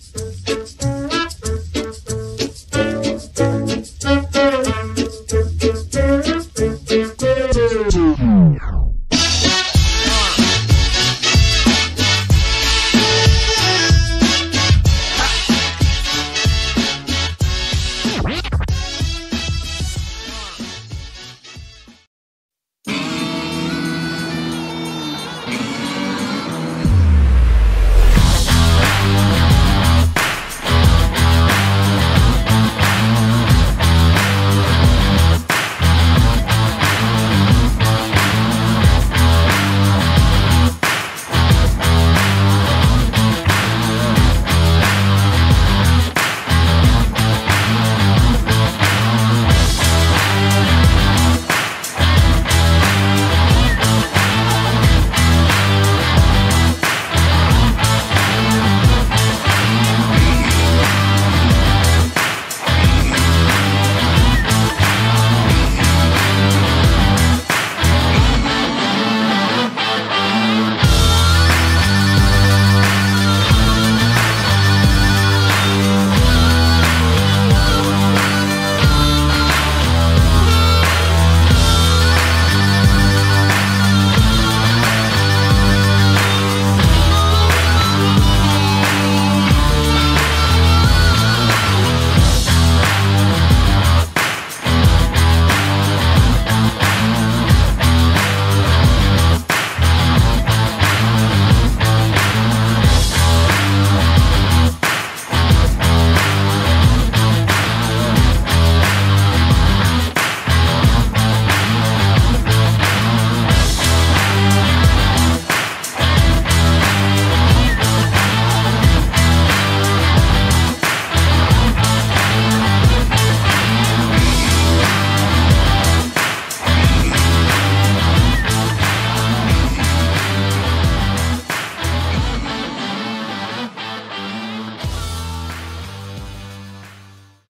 Thanks.